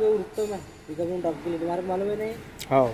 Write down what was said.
उड़ता मैं पिकअप में ड्रॉप तुम्हारे मालूम है नहीं हो।